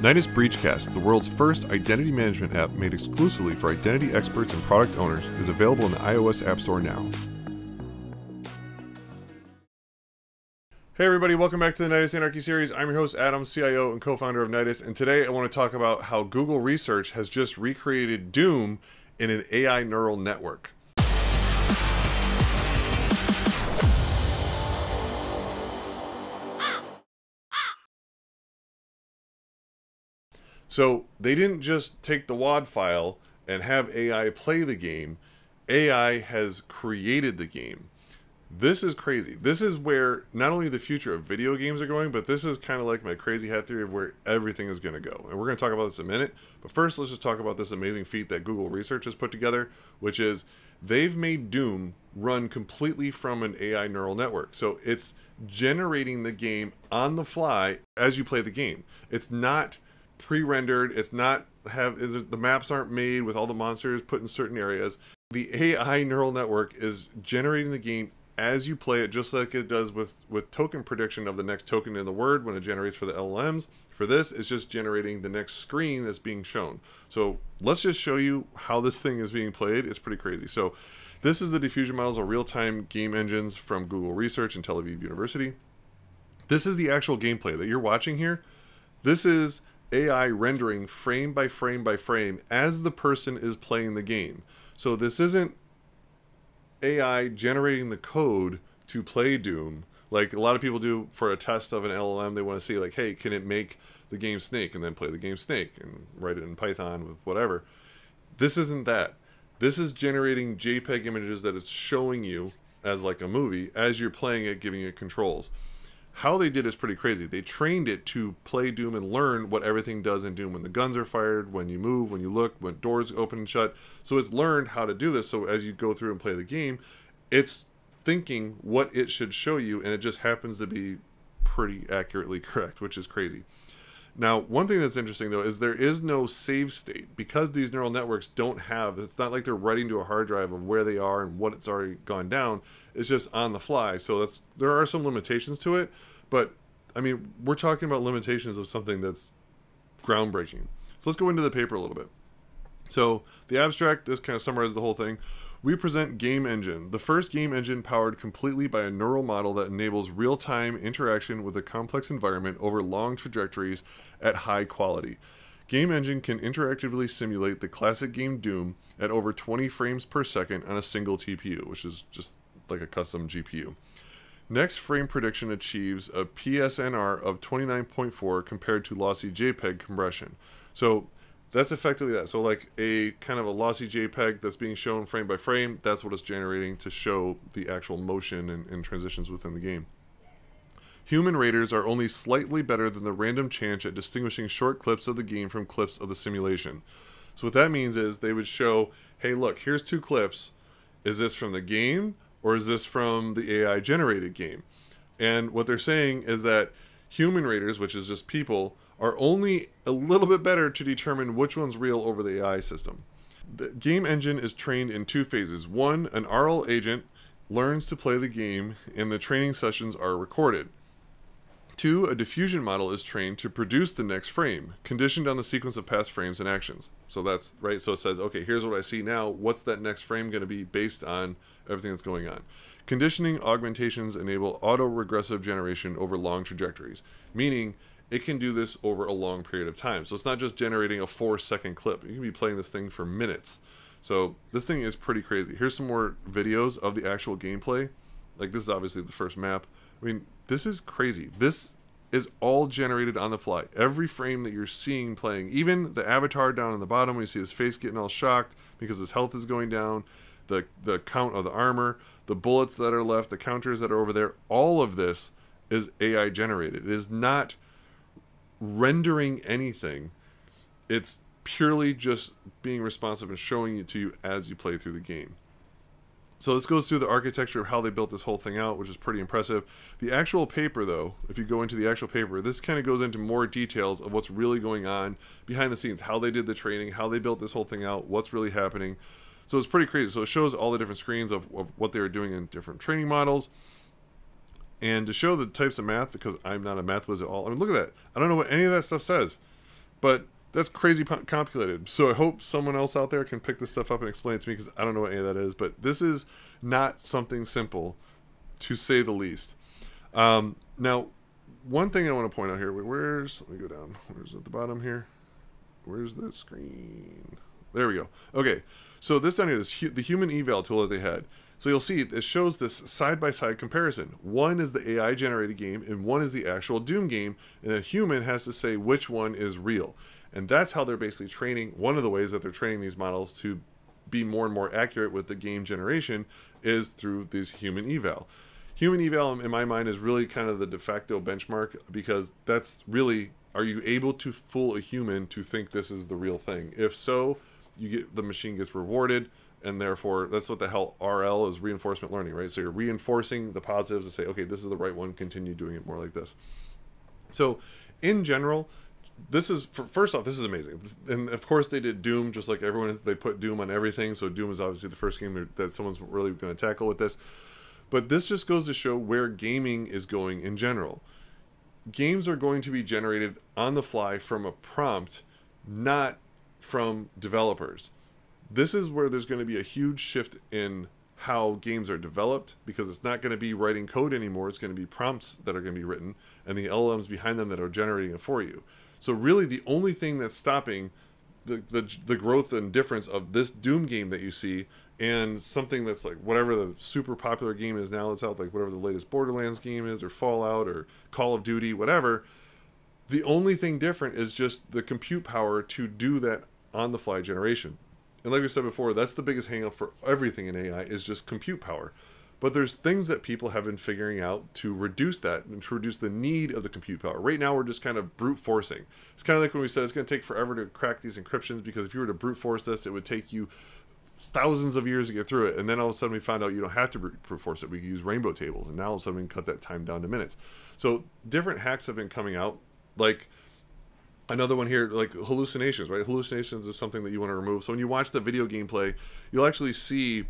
Nyedis Breachcast, the world's first identity management app made exclusively for identity experts and product owners, is available in the iOS App Store now. Hey everybody, welcome back to the Nyedis Anarchy series. I'm your host Adam, CIO and co-founder of Nyedis, and today I want to talk about how Google Research has just recreated Doom in an AI neural network. So they didn't just take the WAD file and have AI play the game. AI has created the game. This is crazy. This is where not only the future of video games are going, but this is kind of like my crazy hat theory of where everything is going to go. And we're going to talk about this in a minute. But first, let's just talk about this amazing feat that Google Research has put together, which is they've made Doom run completely from an AI neural network. So it's generating the game on the fly as you play the game. It's not pre-rendered. It's not have the maps aren't made with all the monsters put in certain areas. The AI neural network is generating the game as you play it, just like it does with with token prediction of the next token in the word when it generates for the LLMs. For this, it's just generating the next screen that's being shown. So let's just show you how this thing is being played. It's pretty crazy. So this is the diffusion models of real-time game engines from Google Research and Tel Aviv University. This is the actual gameplay that you're watching here. This is AI rendering frame by frame by frame as the person is playing the game. So this isn't AI generating the code to play Doom like a lot of people do for a test of an LLM. They want to see like, hey, can it make the game Snake and then play the game Snake and write it in Python with whatever. This isn't that. This is generating JPEG images that it's showing you as like a movie as you're playing it, giving it controls how they did is pretty crazy. They trained it to play Doom and learn what everything does in Doom when the guns are fired, when you move, when you look, when doors open and shut. So it's learned how to do this. So as you go through and play the game, it's thinking what it should show you, and it just happens to be pretty accurately correct, which is crazy. Now, one thing that's interesting though is there is no save state because these neural networks don't have. It's not like they're writing to a hard drive of where they are and what it's already gone down. It's just on the fly. So that's there are some limitations to it, but I mean we're talking about limitations of something that's groundbreaking. So let's go into the paper a little bit. So the abstract this kind of summarizes the whole thing we present GameNGen, the first game engine powered completely by a neural model that enables real time interaction with a complex environment over long trajectories at high quality. GameNGen can interactively simulate the classic game Doom at over 20 frames per second on a single TPU, which is just like a custom GPU. Next frame prediction achieves a PSNR of 29.4 compared to lossy JPEG compression. So that's effectively that. So like a kind of a lossy JPEG that's being shown frame by frame, that's what it's generating to show the actual motion and, and transitions within the game. Human raters are only slightly better than the random chance at distinguishing short clips of the game from clips of the simulation. So what that means is they would show, hey, look, here's two clips. Is this from the game or is this from the AI generated game? And what they're saying is that human raters, which is just people, are only a little bit better to determine which one's real over the AI system. The GameNGen is trained in two phases. One, an RL agent learns to play the game and the training sessions are recorded. Two, a diffusion model is trained to produce the next frame, conditioned on the sequence of past frames and actions. So that's right. So it says, okay, here's what I see now. What's that next frame going to be based on everything that's going on? Conditioning augmentations enable auto regressive generation over long trajectories, meaning it can do this over a long period of time. So it's not just generating a four second clip. You can be playing this thing for minutes. So this thing is pretty crazy. Here's some more videos of the actual gameplay. Like this is obviously the first map. I mean, this is crazy. This is all generated on the fly. Every frame that you're seeing playing, even the avatar down in the bottom when you see his face getting all shocked because his health is going down, the the count of the armor, the bullets that are left, the counters that are over there, all of this is AI generated. It is not rendering anything. It's purely just being responsive and showing it to you as you play through the game. So this goes through the architecture of how they built this whole thing out, which is pretty impressive. The actual paper, though, if you go into the actual paper, this kind of goes into more details of what's really going on behind the scenes, how they did the training, how they built this whole thing out, what's really happening. So it's pretty crazy. So it shows all the different screens of, of what they were doing in different training models, and to show the types of math, because I'm not a math whiz at all. I mean, look at that. I don't know what any of that stuff says. but that's crazy complicated. So I hope someone else out there can pick this stuff up and explain it to me because I don't know what any of that is. But this is not something simple, to say the least. Um, now, one thing I want to point out here. Where's let me go down. Where's at the bottom here? Where's the screen? There we go. Okay, so this down here, this the human eval tool that they had. So you'll see it shows this side by side comparison. One is the AI generated game, and one is the actual Doom game, and a human has to say which one is real. And that's how they're basically training. One of the ways that they're training these models to be more and more accurate with the game generation is through these human eval. Human eval, in my mind, is really kind of the de facto benchmark because that's really are you able to fool a human to think this is the real thing? If so, you get the machine gets rewarded and therefore that's what the hell RL is reinforcement learning, right? So you're reinforcing the positives to say, okay, this is the right one, continue doing it more like this. So in general, this is first off, this is amazing, and of course they did Doom just like everyone. They put Doom on everything, so Doom is obviously the first game that someone's really going to tackle with this. But this just goes to show where gaming is going in general. Games are going to be generated on the fly from a prompt, not from developers this is where there's going to be a huge shift in how games are developed because it's not going to be writing code anymore. It's going to be prompts that are going to be written and the LLMs behind them that are generating it for you. So really, the only thing that's stopping the the, the growth and difference of this Doom game that you see and something that's like whatever the super popular game is now that's out, like whatever the latest Borderlands game is, or Fallout, or Call of Duty, whatever. The only thing different is just the compute power to do that on the fly generation and like we said before, that's the biggest hangup for everything in AI is just compute power. But there's things that people have been figuring out to reduce that and to reduce the need of the compute power. Right now, we're just kind of brute forcing. It's kind of like when we said it's going to take forever to crack these encryptions because if you were to brute force this, it would take you thousands of years to get through it. And then all of a sudden, we found out you don't have to brute force it. We can use rainbow tables, and now all of a sudden, we can cut that time down to minutes. So different hacks have been coming out, like another one here like hallucinations right? Hallucinations is something that you want to remove. So when you watch the video gameplay you'll actually see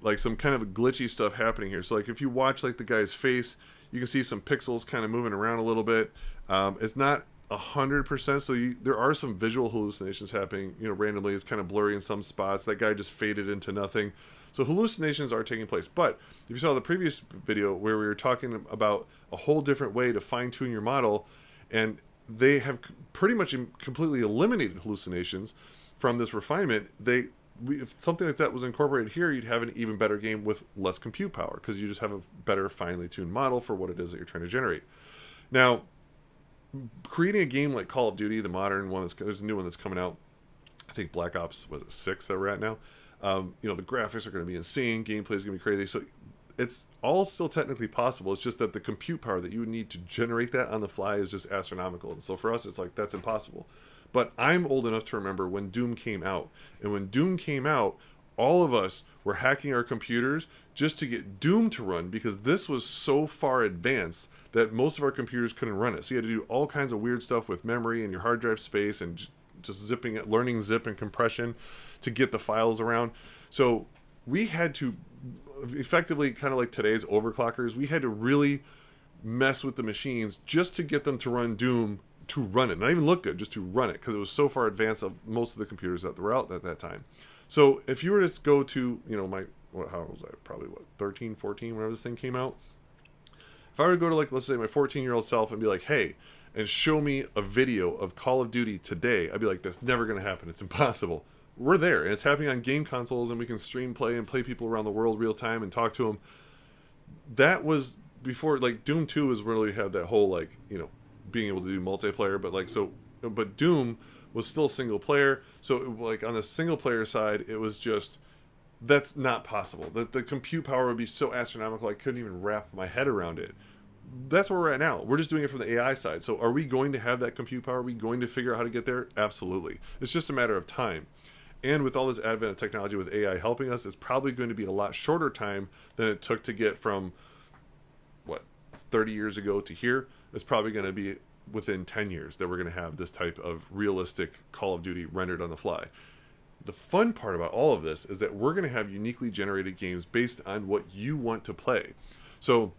like some kind of glitchy stuff happening here. So like if you watch like the guy's face you can see some pixels kind of moving around a little bit. Um, it's not a hundred percent so you, there are some visual hallucinations happening you know randomly. It's kind of blurry in some spots. That guy just faded into nothing. So hallucinations are taking place. But if you saw the previous video where we were talking about a whole different way to fine tune your model and they have pretty much completely eliminated hallucinations from this refinement. They if something like that was incorporated here, you'd have an even better game with less compute power because you just have a better, finely tuned model for what it is that you're trying to generate. Now, creating a game like Call of Duty, the modern one, that's, there's a new one that's coming out. I think Black Ops was it six that we're at now. Um, you know the graphics are going to be insane, gameplay is going to be crazy. So it's all still technically possible. It's just that the compute power that you would need to generate that on the fly is just astronomical. And so for us, it's like that's impossible. But I'm old enough to remember when Doom came out. And when Doom came out, all of us were hacking our computers just to get Doom to run because this was so far advanced that most of our computers couldn't run it. So you had to do all kinds of weird stuff with memory and your hard drive space and just zipping it, learning zip and compression to get the files around. So we had to effectively kind of like today's overclockers, we had to really mess with the machines just to get them to run Doom to run it, not even look good, just to run it because it was so far advanced of most of the computers that were out at that time. So if you were to go to, you know, my, what, how was I? Probably what, 13, 14, whenever this thing came out. If I were to go to like, let's say my 14 year old self and be like, hey, and show me a video of Call of Duty today, I'd be like, that's never going to happen. It's impossible we're there and it's happening on game consoles and we can stream play and play people around the world real time and talk to them that was before like doom 2 was where we had that whole like you know being able to do multiplayer but like so but doom was still single player so like on the single player side it was just that's not possible the, the compute power would be so astronomical i couldn't even wrap my head around it that's where we're at now. We're just doing it from the AI side. So, are we going to have that compute power? Are we going to figure out how to get there? Absolutely. It's just a matter of time. And with all this advent of technology with AI helping us, it's probably going to be a lot shorter time than it took to get from what 30 years ago to here. It's probably going to be within 10 years that we're going to have this type of realistic Call of Duty rendered on the fly. The fun part about all of this is that we're going to have uniquely generated games based on what you want to play. So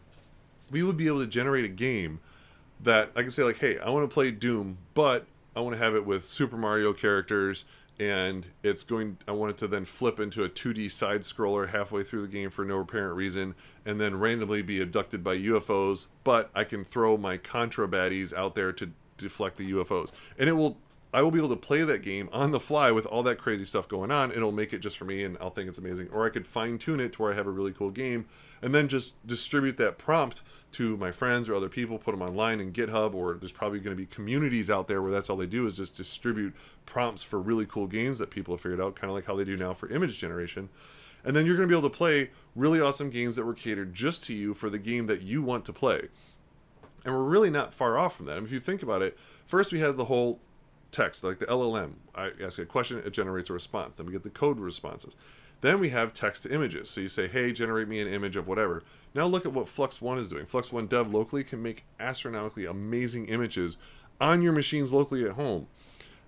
we would be able to generate a game that I can say like, hey, I want to play Doom, but I want to have it with Super Mario characters and it's going I want it to then flip into a 2D side scroller halfway through the game for no apparent reason and then randomly be abducted by UFOs, but I can throw my contra baddies out there to deflect the UFOs. And it will I will be able to play that game on the fly with all that crazy stuff going on. It'll make it just for me, and I'll think it's amazing. Or I could fine tune it to where I have a really cool game, and then just distribute that prompt to my friends or other people, put them online in GitHub, or there's probably going to be communities out there where that's all they do is just distribute prompts for really cool games that people have figured out, kind of like how they do now for image generation. And then you're going to be able to play really awesome games that were catered just to you for the game that you want to play. And we're really not far off from that. I mean, if you think about it, first we had the whole text, like the LLM. I ask a question, it generates a response. Then we get the code responses. Then we have text to images. So you say, hey, generate me an image of whatever. Now look at what Flux One is doing. Flux One Dev locally can make astronomically amazing images on your machines locally at home.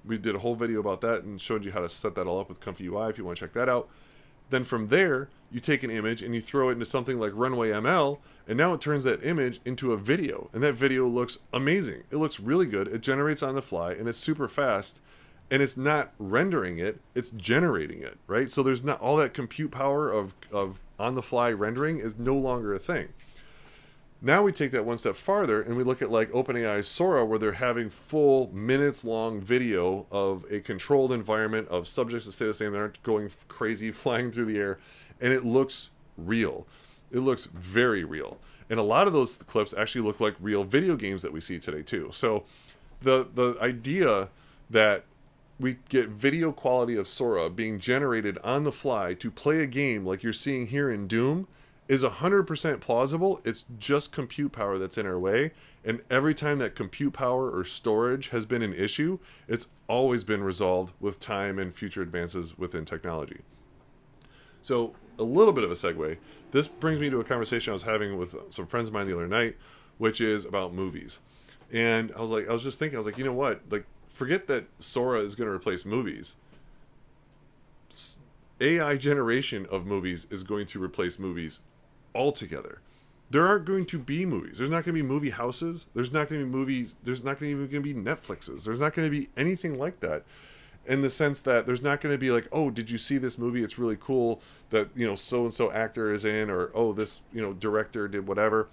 We did a whole video about that and showed you how to set that all up with Comfy UI if you want to check that out. Then from there, you take an image and you throw it into something like Runway ML, and now it turns that image into a video. And that video looks amazing. It looks really good. It generates on the fly and it's super fast. And it's not rendering it, it's generating it, right? So there's not all that compute power of, of on the fly rendering is no longer a thing. Now we take that one step farther and we look at like OpenAI's Sora, where they're having full minutes long video of a controlled environment of subjects that stay the same, they aren't going crazy, flying through the air, and it looks real. It looks very real. And a lot of those clips actually look like real video games that we see today too. So the the idea that we get video quality of Sora being generated on the fly to play a game like you're seeing here in Doom is 100% plausible. It's just compute power that's in our way. And every time that compute power or storage has been an issue, it's always been resolved with time and future advances within technology. So, a little bit of a segue. This brings me to a conversation I was having with some friends of mine the other night, which is about movies. And I was like, I was just thinking, I was like, you know what? Like, forget that Sora is going to replace movies. AI generation of movies is going to replace movies altogether. There aren't going to be movies. There's not going to be movie houses. There's not going to be movies. There's not going to even going to be Netflixes. There's not going to be anything like that in the sense that there's not going to be like, oh, did you see this movie? It's really cool that, you know, so and so actor is in, or oh, this, you know, director did whatever.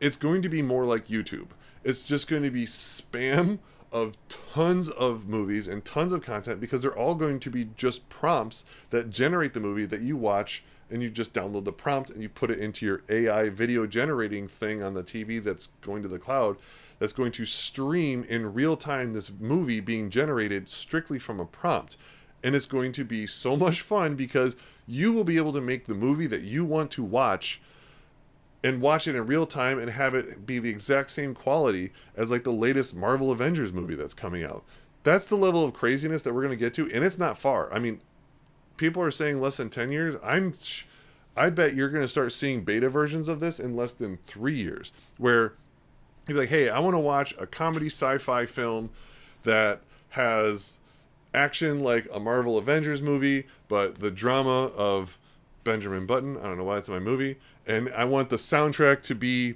It's going to be more like YouTube. It's just going to be spam of tons of movies and tons of content because they're all going to be just prompts that generate the movie that you watch and you just download the prompt and you put it into your AI video generating thing on the TV that's going to the cloud that's going to stream in real time this movie being generated strictly from a prompt. And it's going to be so much fun because you will be able to make the movie that you want to watch and watch it in real time and have it be the exact same quality as like the latest Marvel Avengers movie that's coming out. That's the level of craziness that we're going to get to and it's not far. I mean, people are saying less than 10 years. I'm I bet you're going to start seeing beta versions of this in less than 3 years where you'd be like, "Hey, I want to watch a comedy sci-fi film that has action like a Marvel Avengers movie, but the drama of Benjamin Button. I don't know why it's my movie, and I want the soundtrack to be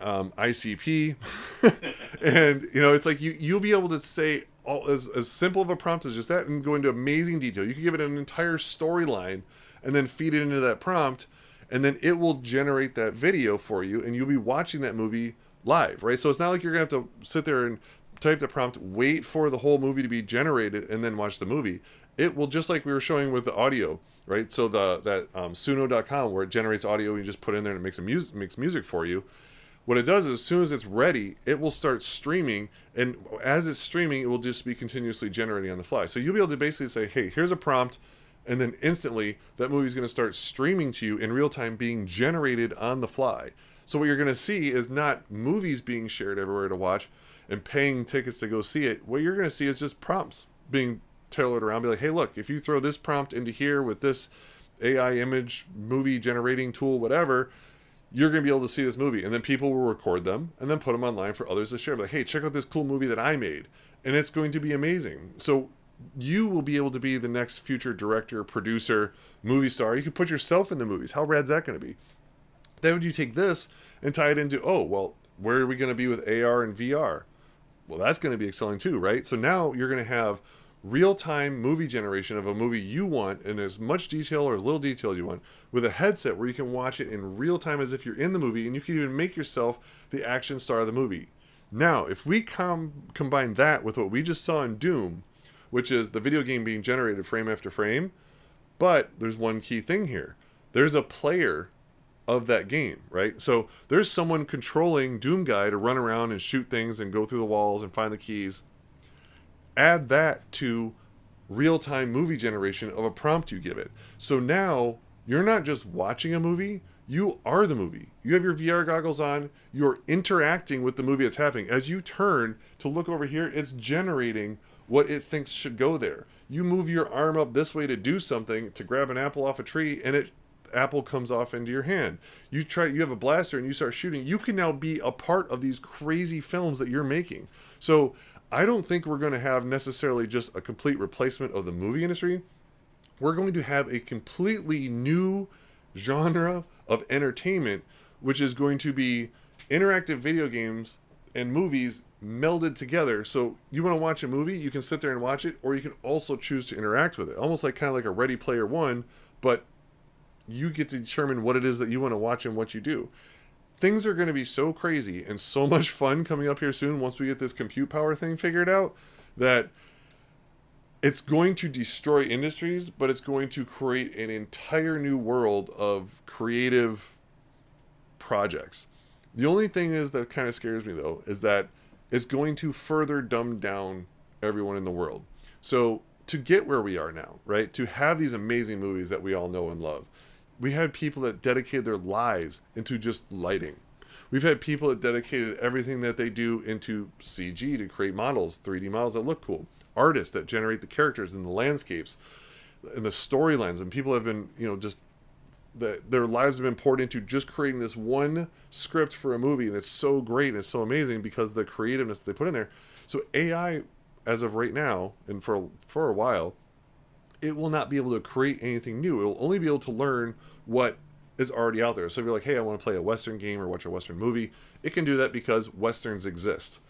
um, ICP, and you know, it's like you you'll be able to say all as as simple of a prompt as just that, and go into amazing detail. You can give it an entire storyline, and then feed it into that prompt, and then it will generate that video for you, and you'll be watching that movie live, right? So it's not like you're gonna have to sit there and type the prompt, wait for the whole movie to be generated, and then watch the movie. It will just like we were showing with the audio, right? So the that um, Suno.com where it generates audio, you just put in there and it makes a music makes music for you. What it does is, as soon as it's ready, it will start streaming, and as it's streaming, it will just be continuously generating on the fly. So you'll be able to basically say, "Hey, here's a prompt," and then instantly that movie is going to start streaming to you in real time, being generated on the fly. So what you're going to see is not movies being shared everywhere to watch and paying tickets to go see it. What you're going to see is just prompts being tailored around. Be like, hey, look, if you throw this prompt into here with this AI image movie generating tool, whatever, you're going to be able to see this movie. And then people will record them and then put them online for others to share. Like, hey, check out this cool movie that I made. And it's going to be amazing. So you will be able to be the next future director, producer, movie star. You can put yourself in the movies. How rad's that going to be? Then would you take this and tie it into, oh, well, where are we going to be with AR and VR? well, that's going to be excelling too, right? So now you're going to have real time movie generation of a movie you want in as much detail or as little detail as you want with a headset where you can watch it in real time as if you're in the movie and you can even make yourself the action star of the movie. Now, if we com- combine that with what we just saw in Doom, which is the video game being generated frame after frame, but there's one key thing here. There's a player of that game, right? So there's someone controlling Doom Guy to run around and shoot things and go through the walls and find the keys. Add that to real time movie generation of a prompt you give it. So now you're not just watching a movie, you are the movie. You have your VR goggles on, you're interacting with the movie that's happening. As you turn to look over here, it's generating what it thinks should go there. You move your arm up this way to do something, to grab an apple off a tree, and it apple comes off into your hand. You try you have a blaster and you start shooting. You can now be a part of these crazy films that you're making. So I don't think we're going to have necessarily just a complete replacement of the movie industry. We're going to have a completely new genre of entertainment, which is going to be interactive video games and movies melded together. So you want to watch a movie, you can sit there and watch it, or you can also choose to interact with it. Almost like kind of like a Ready Player One, but you get to determine what it is that you want to watch and what you do. Things are going to be so crazy and so much fun coming up here soon once we get this compute power thing figured out that it's going to destroy industries, but it's going to create an entire new world of creative projects. The only thing is that kind of scares me though is that it's going to further dumb down everyone in the world. So to get where we are now, right? To have these amazing movies that we all know and love, we had people that dedicated their lives into just lighting. We've had people that dedicated everything that they do into CG to create models, 3D models that look cool. Artists that generate the characters and the landscapes and the storylines. And people have been, you know, just that their lives have been poured into just creating this one script for a movie and it's so great and it's so amazing because the creativeness they put in there so ai as of right now and for for a while it will not be able to create anything new it will only be able to learn what is already out there so if you're like hey i want to play a western game or watch a western movie it can do that because westerns exist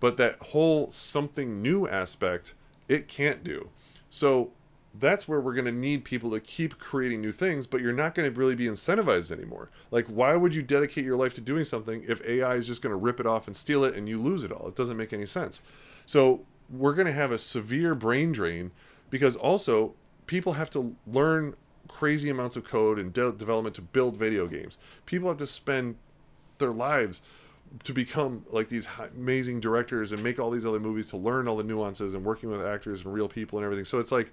but that whole something new aspect it can't do so that's where we're going to need people to keep creating new things, but you're not going to really be incentivized anymore. Like, why would you dedicate your life to doing something if AI is just going to rip it off and steal it and you lose it all? It doesn't make any sense. So, we're going to have a severe brain drain because also people have to learn crazy amounts of code and de- development to build video games. People have to spend their lives to become like these amazing directors and make all these other movies to learn all the nuances and working with actors and real people and everything. So it's like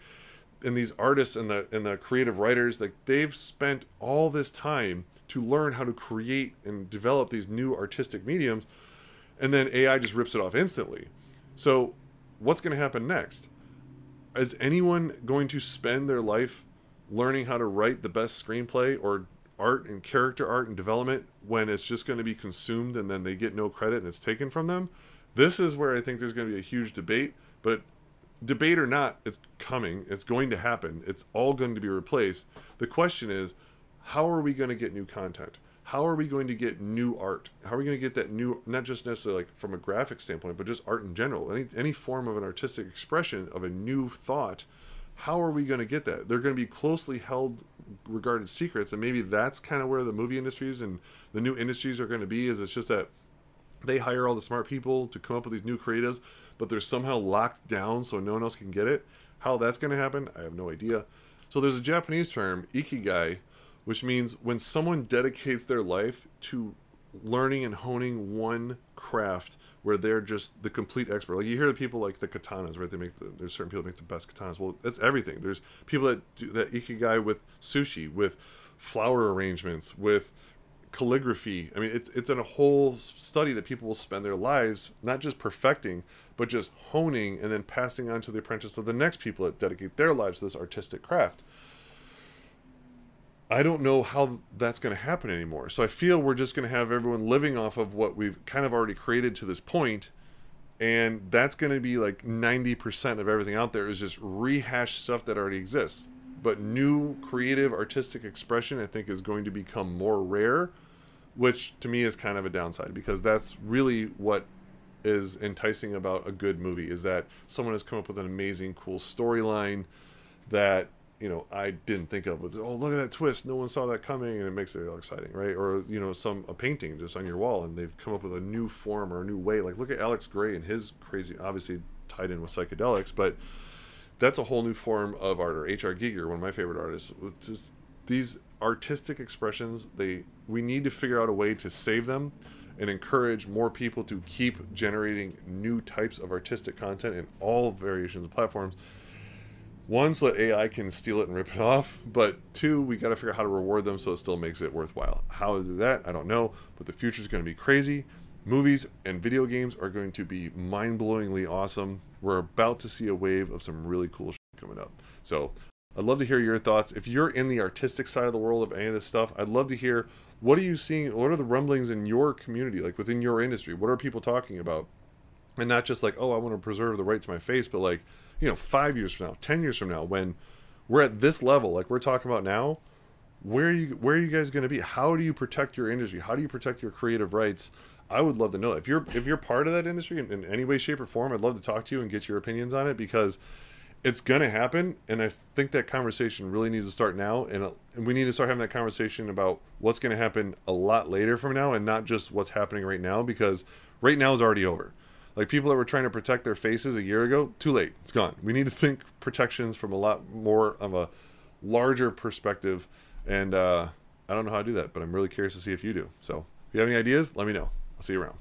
and these artists and the and the creative writers like they've spent all this time to learn how to create and develop these new artistic mediums and then AI just rips it off instantly. So what's going to happen next? Is anyone going to spend their life learning how to write the best screenplay or art and character art and development when it's just going to be consumed and then they get no credit and it's taken from them? This is where I think there's going to be a huge debate, but debate or not, it's coming. It's going to happen. It's all going to be replaced. The question is, how are we going to get new content? How are we going to get new art? How are we going to get that new, not just necessarily like from a graphic standpoint, but just art in general, any any form of an artistic expression of a new thought? How are we going to get that? They're going to be closely held, regarded secrets, and maybe that's kind of where the movie industries and the new industries are going to be. Is it's just that they hire all the smart people to come up with these new creatives, but they're somehow locked down so no one else can get it. How that's going to happen, I have no idea. So there's a Japanese term, ikigai, which means when someone dedicates their life to learning and honing one craft where they're just the complete expert. Like you hear the people like the katanas, right? They make the, there's certain people that make the best katanas. Well, that's everything. There's people that do that ikigai with sushi, with flower arrangements, with calligraphy. I mean, it's it's in a whole study that people will spend their lives not just perfecting, but just honing and then passing on to the apprentice of the next people that dedicate their lives to this artistic craft. I don't know how that's going to happen anymore. So I feel we're just going to have everyone living off of what we've kind of already created to this point, and that's going to be like 90% of everything out there is just rehashed stuff that already exists but new creative artistic expression I think is going to become more rare, which to me is kind of a downside because that's really what is enticing about a good movie is that someone has come up with an amazing, cool storyline that you know I didn't think of. With oh look at that twist, no one saw that coming, and it makes it exciting, right? Or you know some a painting just on your wall, and they've come up with a new form or a new way. Like look at Alex Grey and his crazy, obviously tied in with psychedelics, but that's a whole new form of art. Or H.R. Giger, one of my favorite artists. Just these artistic expressions, they we need to figure out a way to save them and encourage more people to keep generating new types of artistic content in all variations of platforms. One, so that AI can steal it and rip it off, but two, we got to figure out how to reward them so it still makes it worthwhile. How to do that, I don't know, but the future is going to be crazy. Movies and video games are going to be mind blowingly awesome. We're about to see a wave of some really cool shit coming up. So I'd love to hear your thoughts. If you're in the artistic side of the world of any of this stuff, I'd love to hear what are you seeing? What are the rumblings in your community, like within your industry? What are people talking about? And not just like, oh, I want to preserve the right to my face, but like, you know, five years from now, ten years from now, when we're at this level, like we're talking about now, where are you where are you guys going to be? How do you protect your industry? How do you protect your creative rights? I would love to know if you're if you're part of that industry in, in any way, shape, or form. I'd love to talk to you and get your opinions on it because it's going to happen and i think that conversation really needs to start now and, and we need to start having that conversation about what's going to happen a lot later from now and not just what's happening right now because right now is already over like people that were trying to protect their faces a year ago too late. It's gone. We need to think protections from a lot more of a larger perspective. And uh, i don't know how to do that but i'm really curious to see if you do. So if you have any ideas let me know. I'll see you around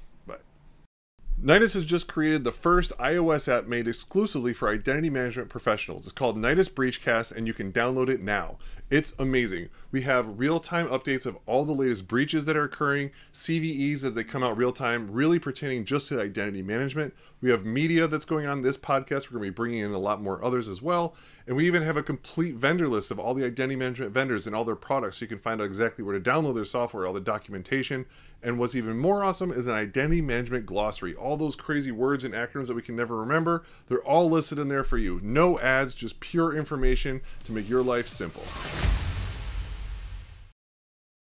Nyedis has just created the first iOS app made exclusively for identity management professionals. It's called Nyedis Breachcast, and you can download it now. It's amazing. We have real time updates of all the latest breaches that are occurring, CVEs as they come out real time, really pertaining just to identity management. We have media that's going on this podcast. We're going to be bringing in a lot more others as well. And we even have a complete vendor list of all the identity management vendors and all their products so you can find out exactly where to download their software, all the documentation. And what's even more awesome is an identity management glossary. All those crazy words and acronyms that we can never remember, they're all listed in there for you. No ads, just pure information to make your life simple.